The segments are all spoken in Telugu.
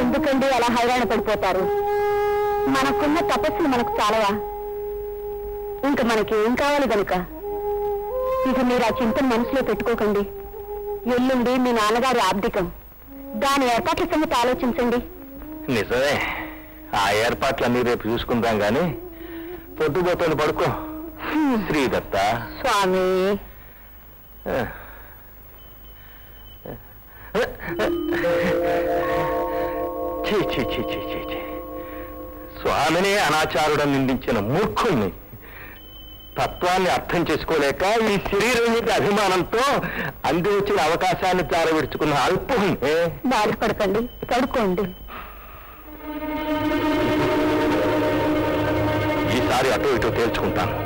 ఎందుకండి అలా హైరాణ పడిపోతారు? మనకున్న తపస్సులు మనకు చాలవా? ఇంకా మనకి ఏం కావాలి గనుక? ఇక మీరు ఆ చింతను మనసులో పెట్టుకోకండి. ఎల్లుండి మీ నాన్నగారి ఆబ్దికం దాని ఏర్పాట్ల సంగతి ఆలోచించండి. నిజమే. ఆ ఏర్పాట్లన్నీ రేపు చూసుకుందాం గాని పొద్దుపోతుంది పడుకో. శ్రీదత్త. స్వామి. ఛీ, ఛీ, ఛీ, ఛీ, ఛీ, ఛీ. స్వామినే అనాచారుడని నిందించిన మూర్ఖుణ్ణి. తత్వాన్ని అర్థం చేసుకోలేక ఈ శరీరం మీద అభిమానంతో అంది వచ్చిన అవకాశాన్ని తారవిడుచుకున్న అల్పుణ్ణి. బాధపడకండి పడుకోండి ఈసారి అటు ఇటు తేల్చుకుంటాను.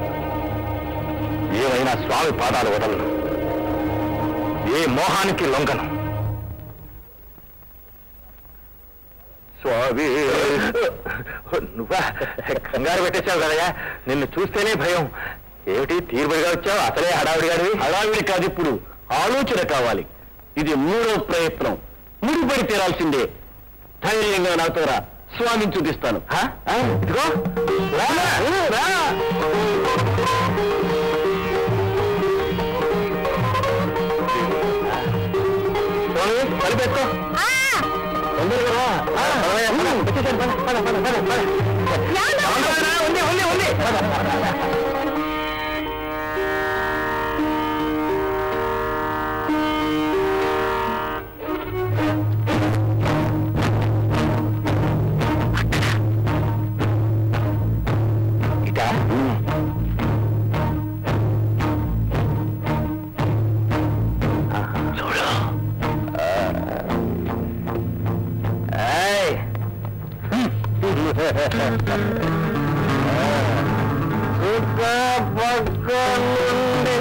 ఏమైనా స్వామి పాదాలు వదలను. ఏ మోహానికి లొంగను. స్వామి. నువ్వా? కంగారు పెట్టేశావు కదయ్యా. నిన్ను చూస్తేనే భయం. ఏమిటి తీరుబడిగా వచ్చావు? అసలే హడావిడిగాడివి హడావిడి కాదు ఇప్పుడు. ఆలోచన కావాలి. ఇది మూడో ప్రయత్నం. ముడిపడి తీరాల్సిందే. ధైర్యంగా నాతో రా స్వామిని చూపిస్తాను? ఇదిగో. பத பத பத பத பத సుఖ పక్క నుండి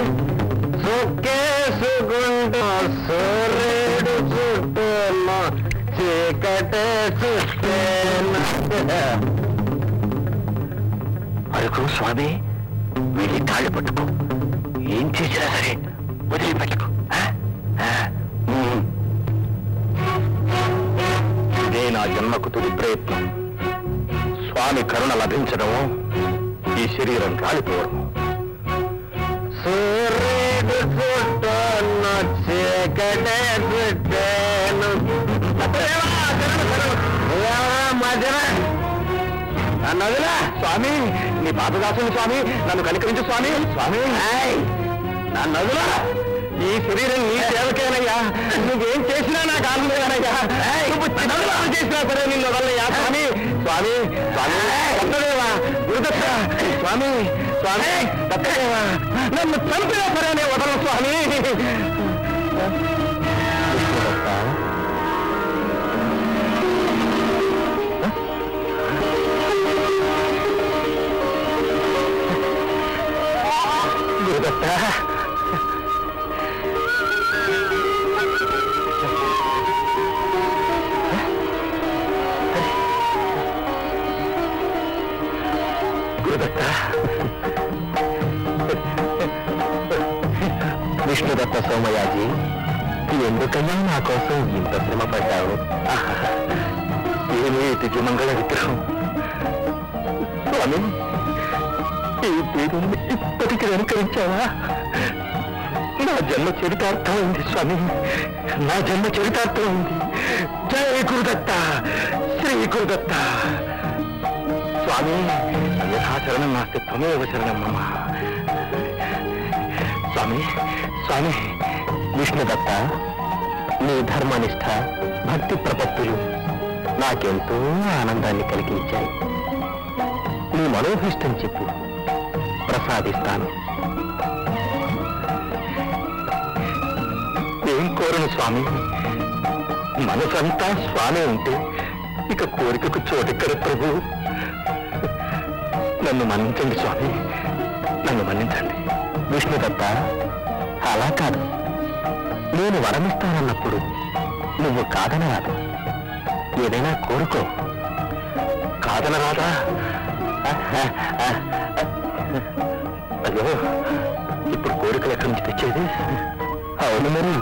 సుఖేసుకుంటూ సూర్యుడు చుట్టూమా చీకటే చుట్టే అరకు స్వామి వెళ్ళి కాళ్ళు పట్టుకో. ఏం చేసినా సరే వదిలిపెట్టకు. ఆ? ఇదే నా జన్మకు తొలి ప్రయత్నం. స్వామి కరుణ లభించడము ఈ శరీరం కాలిపోవడము. సూర్యుడు చుట్టూన్న చీకటే చుట్టాను వదిలా. స్వామి నీ పాపదాసుని స్వామి నన్ను కనికరించు స్వామి. స్వామి నన్ను వదిలా. ఈ శరీరం నీ సేవకేనయ్యా నువ్వేం చేసినా నాకు ఆనందమేనయ్యా. నువ్వు చేసినా సరే నిన్ను వదలయ్యా స్వామి స్వామి స్వామి దత్తదేవా గురుదత్త స్వామి స్వామి దత్తదేవా నన్ను చంపినా సరే నేను గురుదత్త విష్ణుదత్త సోమయాజీ ఎందుకన్నా నా కోసం ఇంత శ్రమ పడ్డావు? ఏమీ దివ్యమంగళ విగ్రహం. స్వామి ఈ దేవుణ్ణి ఇప్పటికి అనుకరించావా నా జన్మ చరితార్థమైంది స్వామి. నా జన్మ చరితార్థమైంది జయ గురుదత్త శ్రీ గురుదత్త. స్వామి యథాచరణం నాస్తి త్వమేవ శరణం మమ స్వామి స్వామి విష్ణుదత్త నీ ధర్మనిష్ట భక్తి ప్రపత్తులు నాకెంతో ఆనందాన్ని కలిగించాయి. నీ మనోభిష్టం చెప్పు ప్రసాదిస్తాను. ఏం కోరను స్వామి? మనసంతా స్వామి ఉంటే ఇక కోరికకు చోటెక్కడ ప్రభు. నన్ను మన్నించండి స్వామి. నన్ను మన్నించండి. విష్ణుదత్త అలా కాదు. నేను వరమిస్తానన్నప్పుడు నువ్వు కాదనరాదు ఏదైనా కోరుకో. కాదనరాదా అయ్యో ఇప్పుడు కోరికలు ఎక్కడి నుంచి తెచ్చేది? అవును మరి.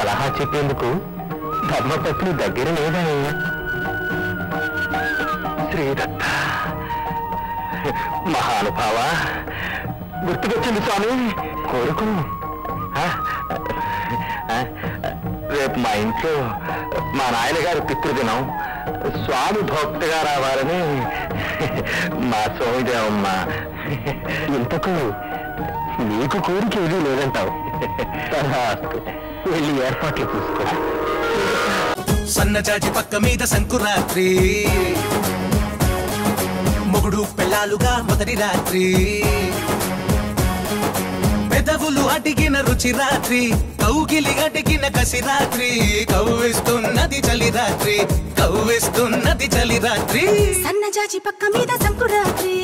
సలహా చెప్పేందుకు ధర్మపత్ని దగ్గర లేదా? శ్రీదత్త. మహానుభావ గుర్తుకొచ్చింది స్వామి? కోరుకు. రేపు మా ఇంట్లో మా నాయనగారు పితృదినం. స్వామి భక్తిగా రావాలని మా స్వామిదేవమ్మ. ఇంతకు నీకు కోరిక ఏదీ లేదంటావు. వెళ్ళి ఏర్పాట్లు చూసుకో. సన్నజాజి పక్క మీద సంకురాత్రి మొగుడు పెళ్ళాలుగా మొదటి రాత్రి. పెదవులు అడిగిన రుచి రాత్రి కౌగిలి అడిగిన కసి రాత్రి కవ్విస్తున్నది చలి రాత్రి కవ్విస్తున్నది చలి రాత్రి. సన్నజాజి పక్క మీద సంకురాత్రి